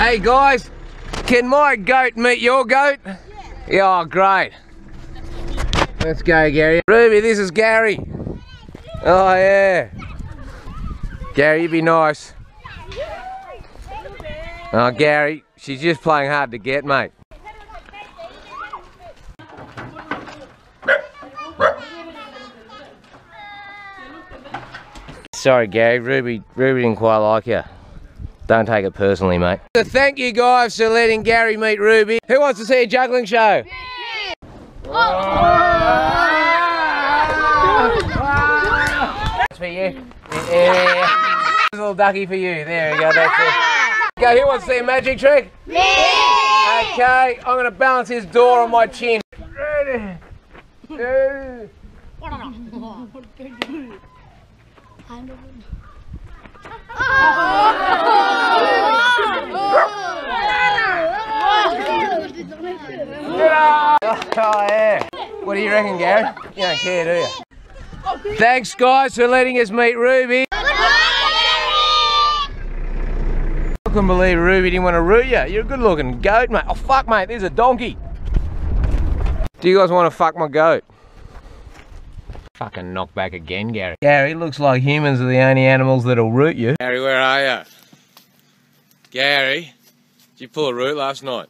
Hey guys, can my goat meet your goat? Yeah, oh, great. Let's go, Gary. Ruby, this is Gary. Oh, yeah. Gary, you be nice. Oh, Gary, she's just playing hard to get, mate. Sorry, Gary. Ruby, Ruby didn't quite like you. Don't take it personally, mate. So thank you guys for letting Gary meet Ruby. Who wants to see a juggling show? Yeah. That's for you. Yeah. a little ducky for you. There we go. That's it. Go. Who wants to see a magic trick? Me. Okay. I'm gonna balance his door on my chin. Ready. Two. Oh, What do you reckon, Gary? You don't care, do you? Thanks, guys, for letting us meet Ruby. I couldn't believe Ruby didn't want to root you. You're a good looking goat, mate. Oh, fuck, mate, there's a donkey. Do you guys want to fuck my goat? Fucking knock back again, Gary. Gary, looks like humans are the only animals that'll root you. Gary, where are you? Gary, did you pull a root last night?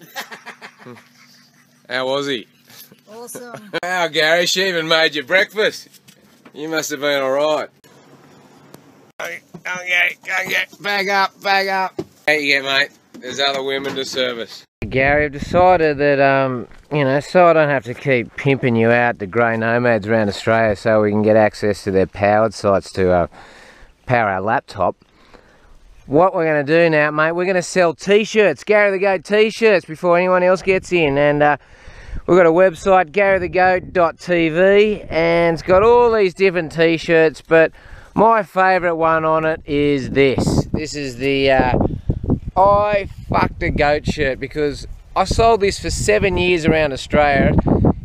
How was he? Awesome. Wow, Gary, she even made you breakfast. You must have been alright. Go on, Gary, go. Bag up, bag up. How you get, mate? There's other women to service. Gary, I've decided that, um, you know, so I don't have to keep pimping you out to grey nomads around Australia so we can get access to their powered sites to uh, power our laptop. What we're going to do now, mate, we're going to sell t-shirts, Gary the Goat t-shirts before anyone else gets in. And uh, we've got a website, garythegoat.tv, and it's got all these different t-shirts, but my favourite one on it is this. This is the uh, I fucked a goat shirt because I sold this for seven years around Australia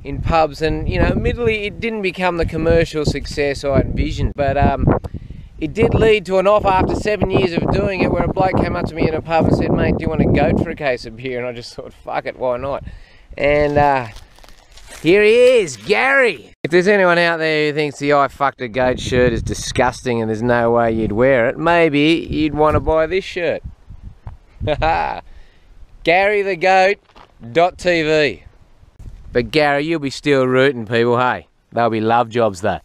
in pubs and you know admittedly it didn't become the commercial success I envisioned but um, it did lead to an offer after seven years of doing it where a bloke came up to me in a pub and said, mate, do you want a goat for a case of beer? And I just thought, fuck it, why not? And uh, here he is, Gary. If there's anyone out there who thinks the I fucked a goat shirt is disgusting and there's no way you'd wear it, maybe you'd want to buy this shirt. Gary the Goat TV. But Gary, you'll be still rooting people, hey? They'll be love jobs though.